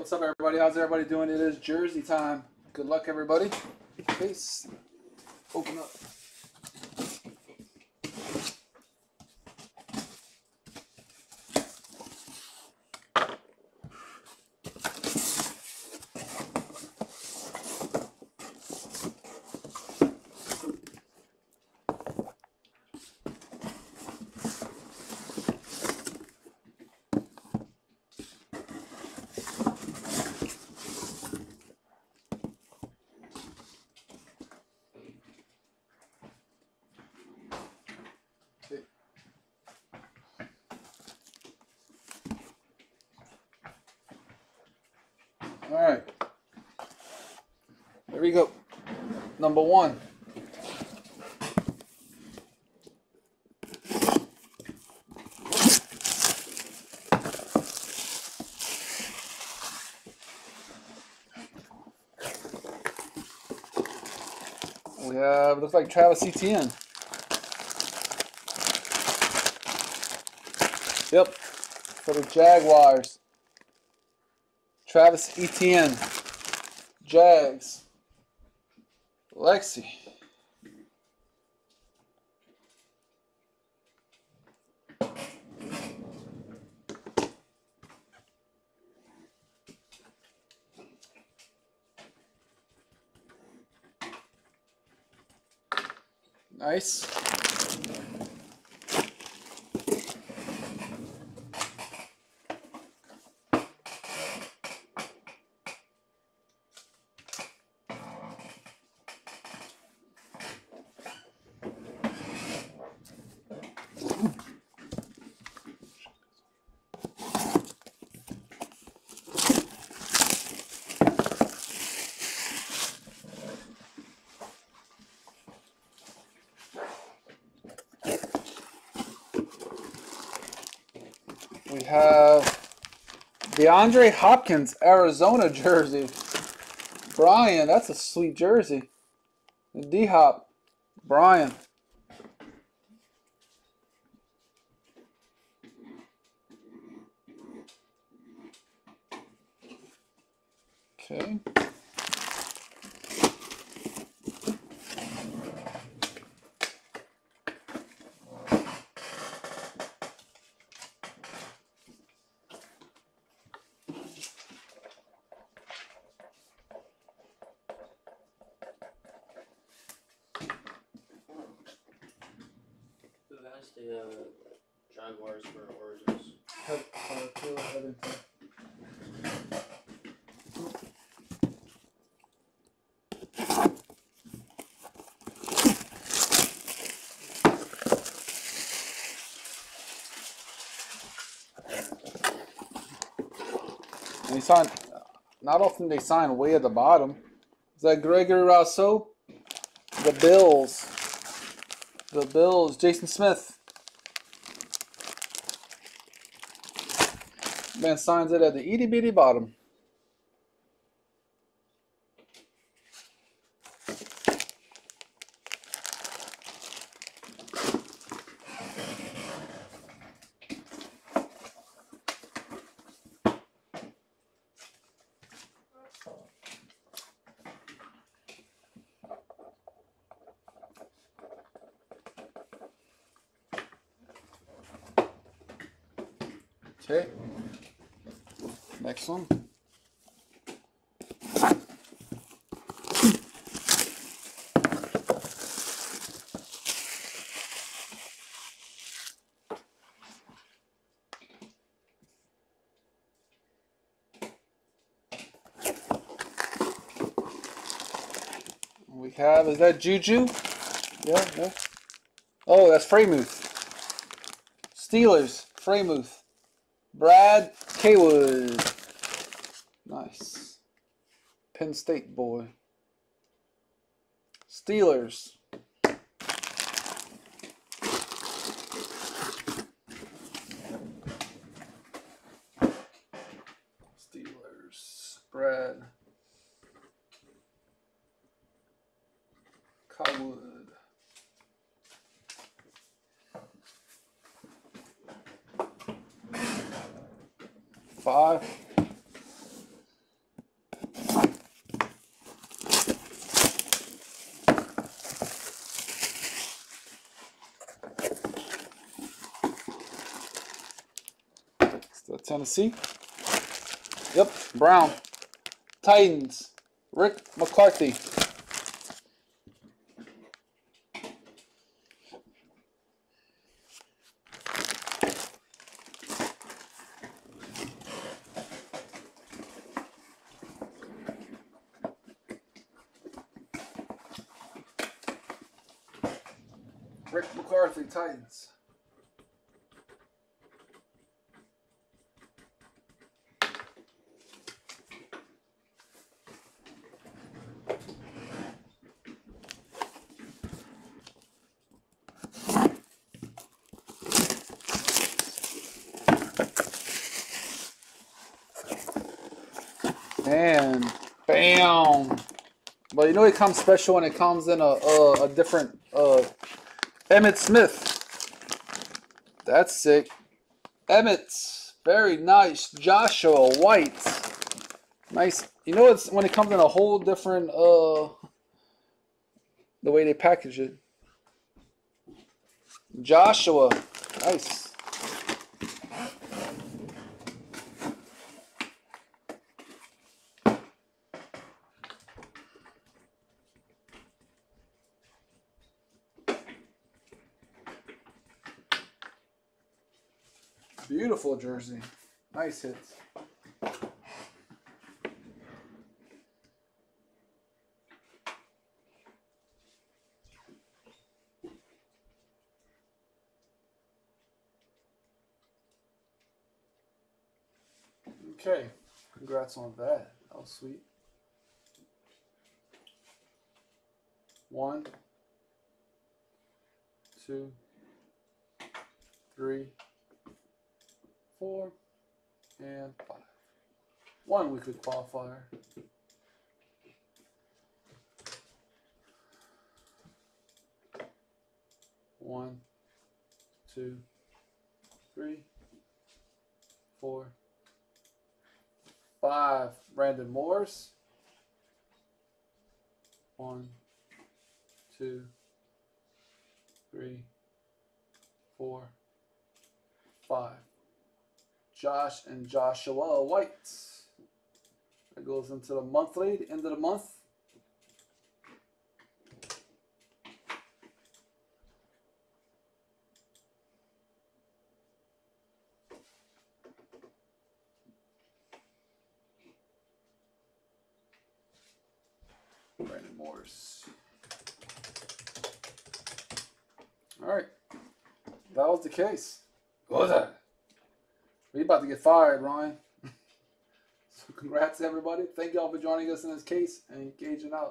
What's up, everybody? How's everybody doing? It is Jersey time. Good luck, everybody. Peace. Open up. All right. There we go. Number one. We have, looks like Travis Etienne. Yep, for the Jaguars. Travis Etienne. Jags. Lexi. Nice. We have DeAndre Hopkins, Arizona jersey. Brian, that's a sweet jersey. D Hop, Brian. Okay. Who the uh, Jaguars for Origins? Head- uh, Taylor Eddington. And he signed. Not often they sign way at the bottom. Is that Gregory Rousseau? The Bills. The Bills. Jason Smith. Man signs it at the itty bitty bottom. Okay. Next one. We have, is that Juju? Yeah. Oh, that's Freiermuth. Steelers, Freiermuth. Brad Kaywood. Nice. Penn State boy. Steelers. Steelers. Brad. Kaywood. Five. Tennessee. Yep, Brown. Titans. Rick McCarthy. Rick McCarthy, Titans. And bam. But you know it comes special when it comes in a a, a different uh Emmitt Smith. That's sick. Emmitt, very nice. Joshua White. Nice. You know it's when it comes in a whole different uh the way they package it. Joshua. Nice. Beautiful jersey. Nice hits. Okay. Congrats on that. That was sweet. One, two, three, four, and five. One weekly qualifier. One, two, three, four, five. Brandon Morris. One, two, three, four, five. Josh and Joshua White. That goes into the monthly, the end of the month. Brandon Morris. All right. That was the case. What was that? We about to get fired, Ryan. so congrats everybody. Thank y'all for joining us in this case and engaging out.